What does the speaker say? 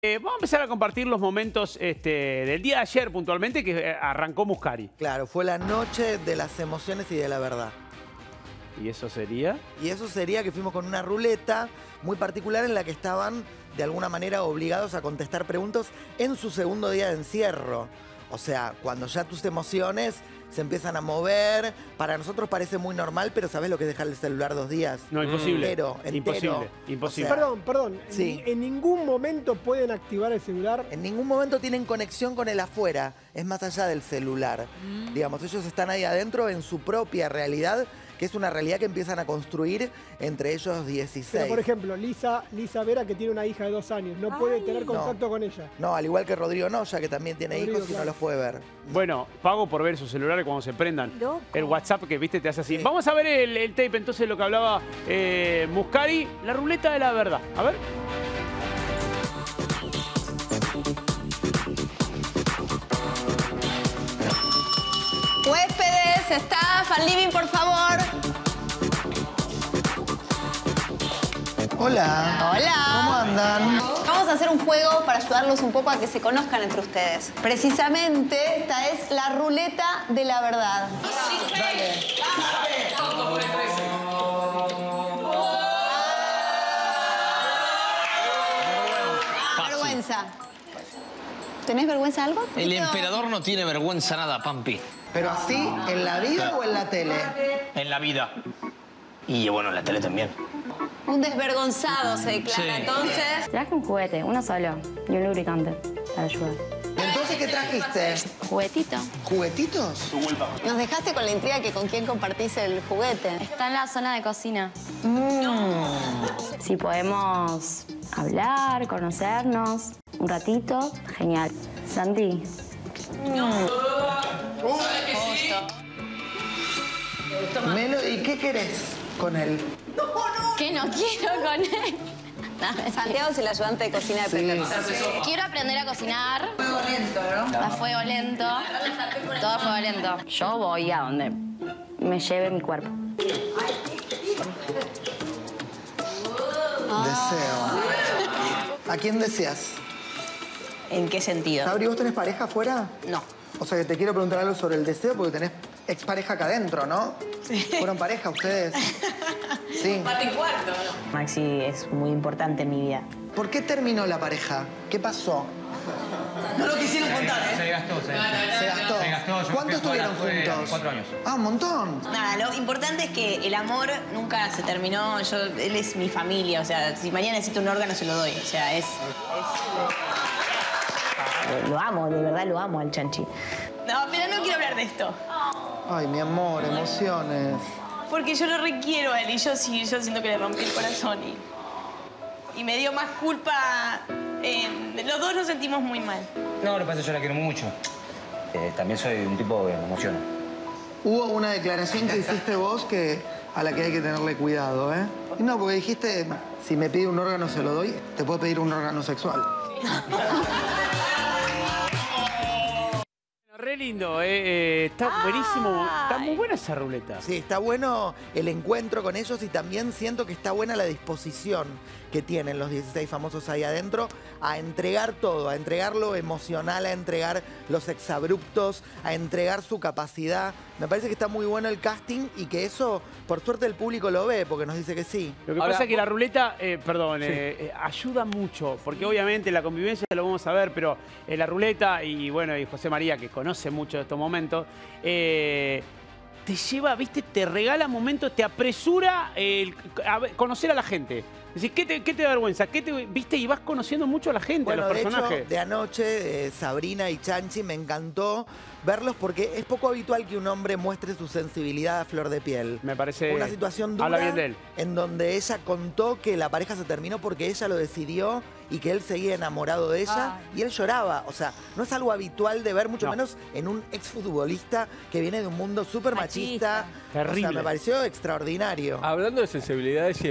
Eh, vamos a empezar a compartir los momentos este, del día de ayer puntualmente que eh, arrancó Muscari. Claro, fue la noche de las emociones y de la verdad. ¿Y eso sería? Y eso sería que fuimos con una ruleta muy particular en la que estaban de alguna manera obligados a contestar preguntas en su segundo día de encierro. O sea, cuando ya tus emociones se empiezan a mover, para nosotros parece muy normal, pero ¿sabes lo que es dejar el celular dos días? No, imposible. Entero, entero. Imposible, imposible. O sea, Perdón, perdón. Sí. En, en ningún momento pueden activar el celular. En ningún momento tienen conexión con el afuera, es más allá del celular. Digamos, ellos están ahí adentro en su propia realidad, que es una realidad que empiezan a construir entre ellos 16. Pero, por ejemplo, Lisa, Lisa Vera, que tiene una hija de dos años, no puede tener contacto con ella. No, al igual que Rodrigo Noya, que también tiene Rodrigo, hijos y no los puede ver. Bueno, pago por ver sus celulares cuando se prendan. Loco. El WhatsApp que viste te hace así. Sí. Vamos a ver el, el tape entonces lo que hablaba eh, Muscari, la ruleta de la verdad. A ver. Huéspedes, staff, al living, por favor. Hola. Hola. ¿Cómo andan? Vamos a hacer un juego para ayudarlos un poco a que se conozcan entre ustedes. Precisamente, esta es la ruleta de la verdad. Vergüenza. ¿Tenés vergüenza de algo? El emperador no tiene vergüenza nada, Pampi. ¿Pero así, en la vida o en la tele? En la vida. Y bueno, en la tele también. Un desvergonzado se declara. Sí. Entonces, Traje un juguete, uno solo, y un lubricante para ayudar. Entonces, ¿qué trajiste? ¿Juguetito? ¿Juguetitos? nos dejaste con la intriga que con quién compartís el juguete. Está en la zona de cocina. Si podemos hablar, conocernos un ratito, genial. Santi, Melo, qué querés con él? ¿qué no quiero con él? Santiago es el ayudante de cocina de Pepe. Quiero aprender a cocinar. Fuego lento, ¿no? A fuego lento. Todo a fuego lento. Yo voy a donde me lleve mi cuerpo. Deseo. ¿A quién deseas? ¿En qué sentido? Sabri, ¿vos tenés pareja afuera? No. O sea, que te quiero preguntar algo sobre el deseo porque tenés expareja acá adentro, ¿no? Sí. ¿Fueron pareja ustedes? Sí. Maxi es muy importante en mi vida. ¿Por qué terminó la pareja? ¿Qué pasó? No lo quisieron contar, ¿eh? Se gastó, se Se gastó. Se gastó, yo ¿Cuánto estuvieron juntos? cuatro años. Ah, un montón. Nada, lo importante es que el amor nunca se terminó. Yo, él es mi familia, o sea, si mañana necesito un órgano se lo doy. O sea, es. es- Lo amo, de verdad lo amo al chanchi. No, pero no quiero hablar de esto. Ay, mi amor, emociones. Porque yo lo requiero a él y yo sí, yo siento que le rompí el corazón y. Y me dio más culpa. eh, los dos nos sentimos muy mal. No, lo que pasa es que yo la quiero mucho. Eh, también soy un tipo que me emociona. Hubo una declaración que hiciste vos que a la que hay que tenerle cuidado, ¿eh? Y No, porque dijiste, si me pide un órgano se lo doy, te puedo pedir un órgano sexual. Lindo, eh, eh, está buenísimo. Está muy buena esa ruleta. Sí, está bueno el encuentro con ellos y también siento que está buena la disposición que tienen los 16 famosos ahí adentro a entregar todo, a entregar lo emocional, a entregar los exabruptos, a entregar su capacidad. Me parece que está muy bueno el casting y que eso, por suerte, el público lo ve porque nos dice que sí. Lo que pasa es que la ruleta, eh, perdón, eh, eh, ayuda mucho, porque obviamente la convivencia lo vamos a ver, pero eh, la ruleta y bueno, y José María, que conoce mucho de estos momentos, eh, te lleva, viste, te regala momentos, te apresura el a conocer a la gente. Decir, ¿qué te, qué te da vergüenza? ¿Qué te, viste? Y vas conociendo mucho a la gente, Bueno, a los de personajes. hecho, de anoche, eh, Sabrina y Chanchi, me encantó verlos porque es poco habitual que un hombre muestre su sensibilidad a flor de piel. Me parece. Una situación dura Habla bien de él. en donde ella contó que la pareja se terminó porque ella lo decidió y que él seguía enamorado de ella y él lloraba. O sea, no es algo habitual de ver, mucho No. menos en un exfutbolista que viene de un mundo súper machista. Machista. O sea, Terrible. me pareció extraordinario. Hablando de sensibilidades y